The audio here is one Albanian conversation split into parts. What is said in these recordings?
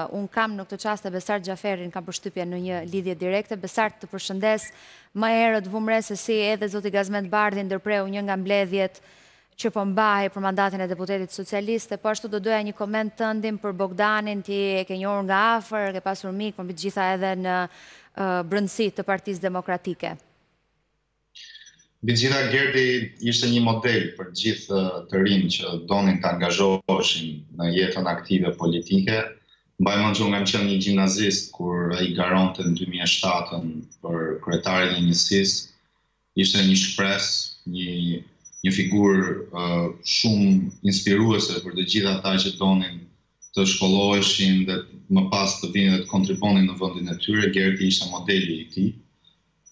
Unë kam në këto çaste Besart Xhaferrin, kam përshtypje në një lidhje direkte. Besart, të përshëndes. Më herët vumë re se si edhe zoti Gazment Bardhi ndërpreu një nga mbledhjet që po mbahej për mandatin e deputetit socialist, e po ashtu do doja një koment tëndin për Bogdanin, ti e ke njohur nga afër, e ke pasur mik, por mbi të gjitha edhe në brendësi të Partisë Demokratike. Mbi të gjitha Gerti ishte një model për të gjithë të rinjë që donin të angazhoheshin në jetën aktive politike. Mbaj mend që unë kam qenë një gjimnazist kur ai garonte në 2007-ën për kryetar të njësisë. Ishte një shpresë, një një figurë uh, shumë inspiruese për të gjithë ata që donin të shkolloheshin dhe më pas të vinin dhe të kontribuonin në vendin e tyre. Gerti ishte modeli i tij.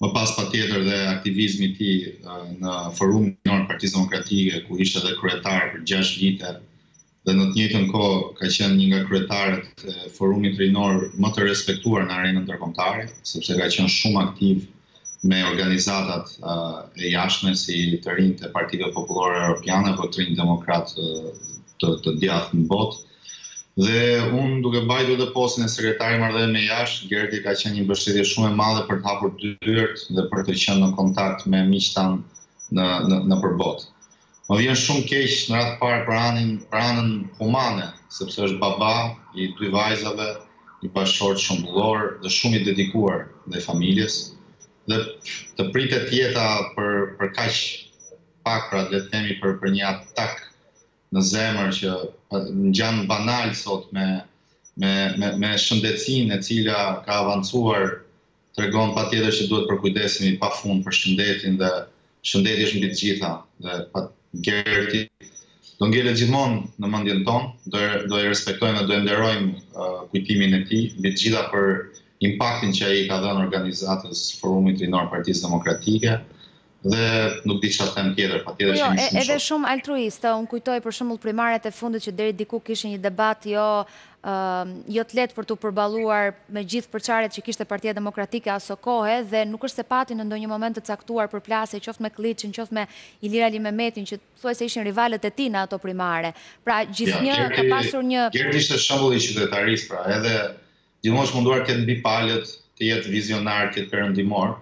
Më pas patjetër dhe aktivizmi i tij në Forumin Rinor të Partisë Demokratike, ku ishte edhe kryetar për gjashtë vite dhe në të njëjtën kohë ka qenë një nga kryetarët e Forumit Rinor më të respektuar në arenën ndërkombëtare, sepse ka qenë shumë aktiv me organizatat e jashtme si të rinjtë e Partive Popullore Europiane apo të rinjtë demokratë të, të djathtë në botë. Dhe unë duke mbajtur edhe postin e sekretarit marrëdhënieve me jashtë, Gerti ka qenë një mbështetje shumë e madhe për të hapur dyert dhe për të qenë në kontakt me miqtë tanë në në nëpër botë. Më vjen shumë keq në radhë parë për anën për anën humane, sepse është baba i dy vajzave, një bashkëshort shembullor dhe shumë i dedikuar ndaj familjes dhe të pritet jeta për për kaq pak pra le të themi për për një atak në zemër që ngjan banal sot me me me, me shëndetësinë e cila ka avancuar tregon patjetër që duhet të përkujdesemi pafund për shëndetin dhe shëndeti është mbi të gjitha dhe pa Gerti do ngelet gjithmonë në mendjen tonë, do do e respektojmë dhe do e nderojmë uh, kujtimin e tij mbi të gjitha për impaktin që ai ka dhënë organizatës Forumit Rinor Partisë Demokratike dhe nuk di çfarë të them tjetër, patjetër që jemi shumë të shokuar. Po jo, edhe shumë altruist, unë kujtoj për shembull primaret e fundit që deri diku kishin një debat jo jo të lehtë për t'u përballuar me gjithë përçarjet që kishte Partia Demokratike aso kohe dhe nuk është se pati në ndonjë moment të caktuar përplasje qoftë me Këlliçin, qoftë me Ilir Alimehmetin që thuajse ishin rivalët e tij në ato primare. Pra gjithnjë ka pasur një Jo, Gerti, Gerti ishte shembull i qytetarisë, pra edhe Gjithmonë është munduar të jetë mbi palët, të jetë vizionar, të jetë perëndimor.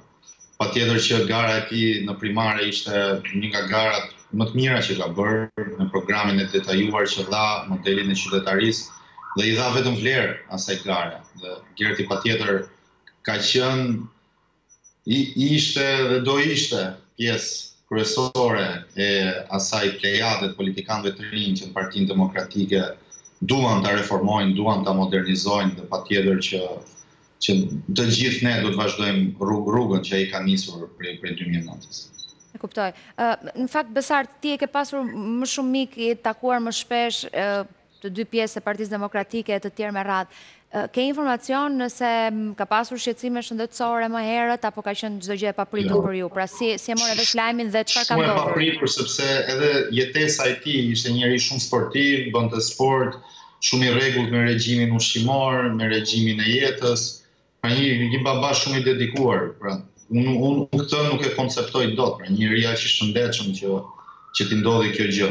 Patjetër që gara e tij në primare ishte një nga garat më të mira që ka bërë me programin e detajuar që dha modelin e qytetarisë dhe i dha vetëm vlerë asaj gare. Dhe Gerti patjetër ka qenë i, ishte dhe do ishte pjesë kryesore e asaj plejade politikanëve të rinj që në partinë demokratike duan ta reformojnë, duan ta modernizojnë dhe patjetër që që të gjithë ne do të vazhdojmë rrugën që ai ka nisur prej 2009-ës. E kuptoj. Në fakt, Besart, ti e ke pasur më shumë mik, e ke takuar më shpesh, të dy pjesë e Partisë Demokratike e të tjerë me radhë. Ke informacion nëse ka pasur shqetësime shëndetësore më herët apo ka qenë çdo gjë e papritur jo. për ju? Pra si si e more vesh lajmin dhe çfarë ka ndodhur? Shumë e papritur sepse edhe jetesa e tij ishte njeri shumë sportiv, bënte sport, shumë i rregullt me regjimin ushqimor, me regjimin e jetës. Pra një një baba shumë i dedikuar, pra unë unë këtë nuk e konceptoj dot, pra një njeri aq i shëndetshëm që që t'i ndodhi kjo gjë.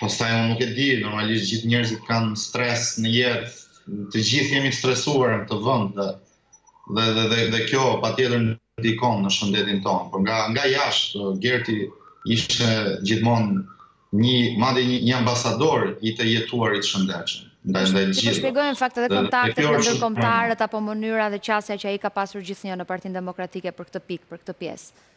Pastaj unë nuk e di, normalisht gjithë njerëzit kanë stres në jetë, të gjithë jemi të stresuar në këtë vend dhe dhe dhe dhe, dhe kjo patjetër ndikon në shëndetin tonë. Por nga nga jashtë Gerti ishte gjithmonë një madje një, një ambasador i të jetuarit shëndetshëm ndaj ndaj gjithë. Ti po shpjegoje në fakt edhe kontaktet me ndërkombëtarët apo mënyra dhe qasja që ai ka pasur gjithnjë në Partinë Demokratike për këtë pikë, për këtë pjesë.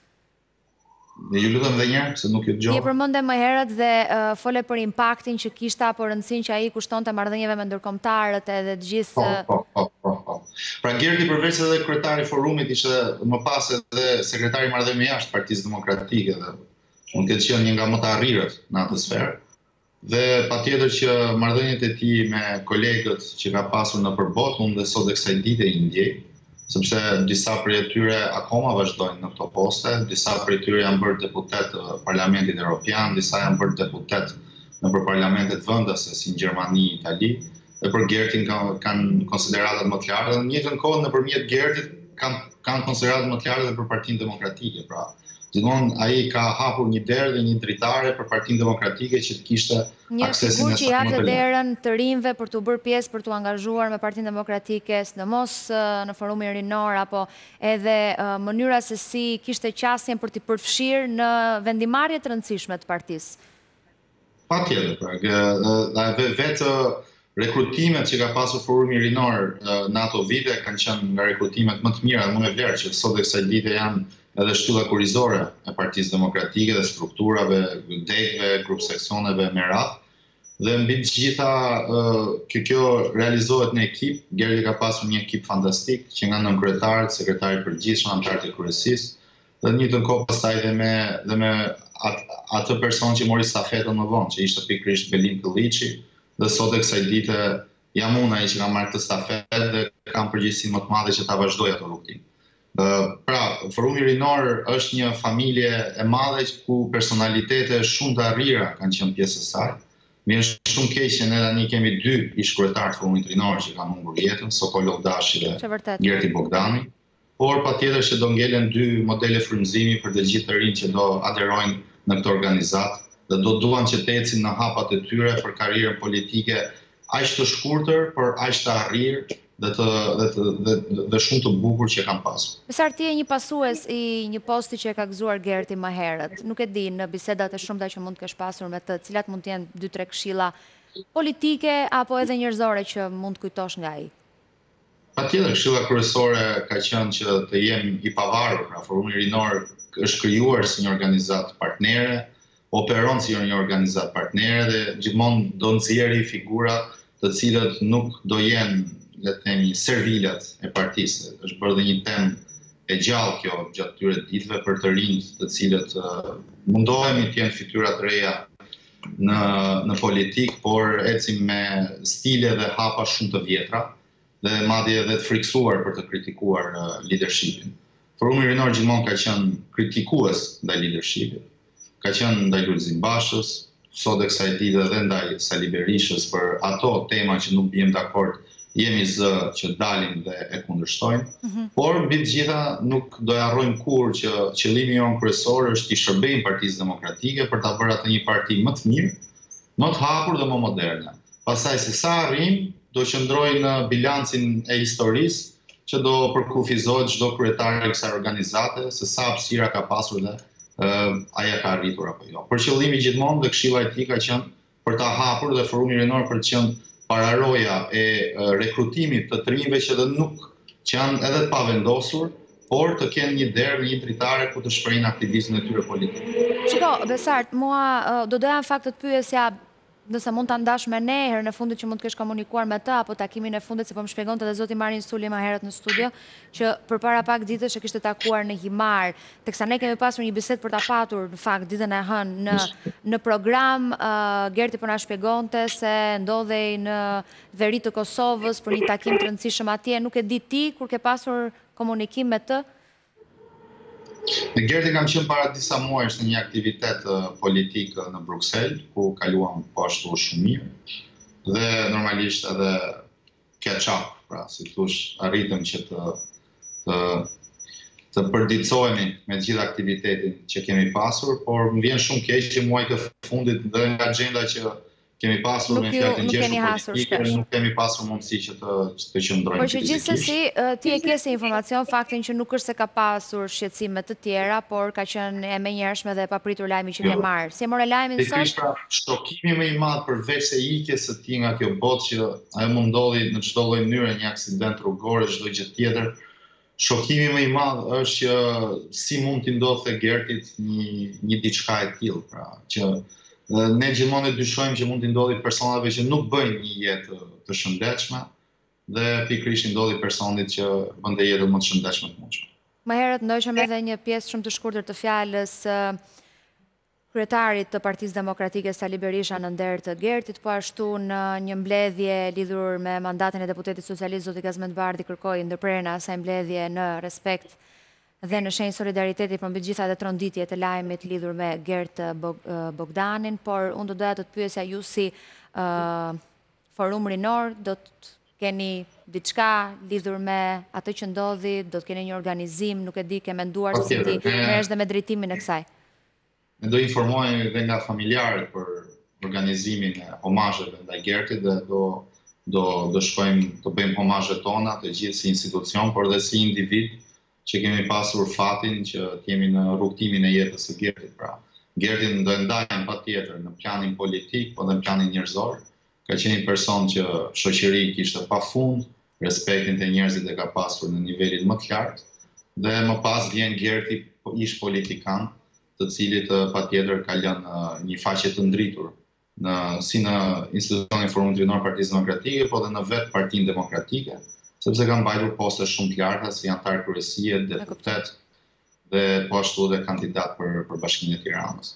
Ju lutem edhe një herë se nuk ju dëgjova. Ti e përmende më herët dhe uh, fole për impaktin që kishte apo rëndësinë që ai i kushtonte marrëdhënieve me ndërkombëtarët edhe të gjithë po, po, po, po, po. Pra Gerti përveç edhe kryetari i forumit ishte më pas edhe sekretari i marrëdhënieve me jashtë të Partisë Demokratike dhe Mund të ketë qenë një nga më të arrirët në atë sferë dhe patjetër që marrëdhëniet e tij me kolegët që ka pasur nëpër botë, unë dhe sot dhe kësaj dite i ndjej, sepse disa prej tyre akoma vazhdojnë në këto poste, disa prej tyre janë bërë deputetë të Parlamentit Europian, disa janë bërë deputetë nëpër parlamentet vendase si në Gjermani, Itali, dhe për Gertin kanë kanë konsideratat më të larta dhe në të njëjtën kohë nëpërmjet Gertit kanë kanë konsideratat më të larta për Partinë Demokratike. Pra, gjithmonë ai ka hapur një derë dhe një dritare për Partinë Demokratike që të kishte një aksesin e saj. Një figurë që hapte derën të rinjve për t'u bërë pjesë për t'u angazhuar me Partinë Demokratike, sidomos në forumin rinor apo edhe mënyra se si kishte qasjen për t'i përfshirë në vendimmarrje të rëndësishme të partisë. Patjetër, pra, dhe dhe vetë rekrutimet që ka pasur forumi rinor në ato vite kanë qenë nga rekrutimet më të mira dhe më me vlerë që sot dhe kësaj dite janë edhe shtylla kurizore e partisë demokratike dhe strukturave, degëve, grupseksioneve, me radhë. Dhe mbi të gjitha, kjo, kjo realizohet në ekip, Gerti ka pasur një ekip fantastik, që nga nënkryetarët, sekretari i përgjithshëm, anëtarët e kryesisë, Dhe në të njëjtën kohë pastaj dhe me dhe me atë, atë person që mori stafetën më vonë, që ishte pikërisht Belind Këlliçi, dhe sot e kësaj dite jam unë ai që kam marrë këtë stafetë dhe kam përgjegjësinë më të madhe që ta vazhdoj atë rrugëtim. Pra, Forumi Rinor është një familje e madhe ku personalitete shumë të arrira kanë qenë pjesë e saj. Më vjen shumë keq që ne tani kemi dy ish-kryetarë të Forumit Rinor që kanë humbur jetën, Sokol Olldashi dhe Gerti Bogdani. Por patjetër që do ngelen dy modele frymëzimi për të gjithë të rinjtë që do aderojnë në këtë organizatë dhe do duan që të ecin në hapat e tyre për karrierën politike aq të shkurtër, por aq të arrirë dhe të dhe dhe shumë të bukur që kanë pasur. Besart ti je një pasues i një posti që e ka gëzuar Gerti më herët. Nuk e di, në bisedat e shumta që mund të kesh pasur me të, cilat mund të jenë dy tre këshilla politike apo edhe njerëzore që mund të kujtosh nga ai? Patjetër, këshilla kryesore ka qenë që të jem i pavarur, pra Forumi Rinor është krijuar si një organizatë partnere, operon si një organizatë partnere dhe gjithmonë do nxjerrë figura të cilët nuk do jenë, le të themi, servilat e partisë. Është bërë dhe një temë e gjallë kjo gjatë këtyre ditëve për të rinjtë të cilët mundohemi të jenë fytyra të reja në në politikë, por ecim me stile dhe hapa shumë të vjetra dhe madje edhe të frikësuar për të kritikuar uh, leadershipin. Forumi Rinor gjithmonë ka qenë kritikues ndaj leadershipit. Ka qenë ndaj Lulzim Bashës, sot e kësaj dite edhe ndaj Sali Berishës për ato tema që nuk biem dakord jemi zë që dalim dhe e kundërshtojmë, mm -hmm. por mbi të gjitha nuk do e harrojmë kurrë që qëllimi jonë kryesor është t'i shërbejmë Partisë Demokratike për ta bërë atë një parti më të mirë, më të hapur dhe më moderne. Pastaj se sa arrijmë, do qëndrojë në bilancin e historisë që do përkufizohet çdo kryetar i kësaj organizate, se sa hapësira ka pasur dhe uh, a ia ka arritur apo jo. Por qëllimi gjithmonë dhe këshilla e tij ka qenë për ta hapur dhe forumi rinor për të qenë pararoja e rekrutimit të të rinjve që dhe nuk që janë edhe të pavendosur, por të kenë një derë dhe një dritare ku të shprehin aktivizmin e tyre politik. Shiko, Besart, unë do doja në fakt të të pyesja nëse mund të ndash me ne herën e fundit që mund të kesh komunikuar me të, apo takimin e fundit, se po më shpjegonte dhe zoti Marin Suli më herët në studio, që përpara pak ditësh e kishte takuar në Himarë. teksa ne kemi pasur një bisedë për ta patur në fakt ditën e hënë në në program Gerti po na shpjegonte se ndodhej në veri të Kosovës për një takim të rëndësishëm atje, nuk e di ti kur ke pasur komunikim me të? Me Gertin kam qenë para disa muajsh në një aktivitet politik në Bruksel, ku kaluam po ashtu shumë mirë dhe normalisht edhe catch up, pra si të thosh, arritëm që të të të përditësohemi me gjithë aktivitetin që kemi pasur, por më vjen shumë keq që muajt e fundit dhe nga axhenda që kemi pasur një fjalë të thjeshtë politike, nuk kemi pasur mundësi që të të qëndrojmë. Por që gjithsesi ti e ke si informacion faktin që nuk është se ka pasur shqetësime të tjera, por ka qenë e menjëhershme dhe e papritur lajmi që ke marrë. Si e more lajmin sot? Shokimi më i madh përveç se ikjes së tij nga kjo botë që Ajo mund ndodhi në çdo lloj mënyre, një aksident rrugor e çdo gjë tjetër. Shokimi më i madh është që si mund t'i ndodhte Gertit një një diçka e tillë, pra që ne gjithmonë e dyshojmë që mund t'i ndodhi personave që nuk bëjnë një jetë të shëndetshme dhe pikërisht i ndodhi personit që bënte jetën më të shëndetshme të mundshme. Më herët ndoqëm edhe një pjesë shumë të shkurtër të fjalës kryetarit të Partisë Demokratike Sali Berisha në nder të Gertit, po ashtu në një mbledhje lidhur me mandatin e deputetit socialist zoti Gazment Bardhi kërkoi ndërprerjen e asaj mbledhje në respekt dhe në shenjë solidariteti por mbi të gjitha edhe tronditje të lajmit lidhur me Gert Bogdanin, por unë do doja të të pyesja ju si forum rinor do të Keni diçka lidhur me atë që ndodhi, do të keni një organizim, nuk e di, ke menduar se si, ti merresh dhe me drejtimin e kësaj? Ne do informohemi edhe nga familjarët për organizimin e homazheve ndaj Gertit dhe do do do shkojmë të bëjmë homazhet tona të gjithë si institucion, por edhe si individ që kemi pasur fatin që të jemi në rrugëtimin e jetës së Gertit, pra. Gertin do e ndajmë patjetër në planin politik, po edhe në planin njerëzor, Ka qenë një person që shoqëri kishte pafund, respektin te njerëzit e ka pasur në nivelin më të lartë dhe më pas vjen Gerti ish politikan, të cilit patjetër ka lënë një faqe të ndritur në si në institucionin Forumit Rinor Partisë Demokratike, po dhe në vetë Partinë Demokratike, sepse ka mbajtur poste shumë të larta si anëtar kryesie, deputet dhe po ashtu edhe kandidat për për Bashkinë e Tiranës.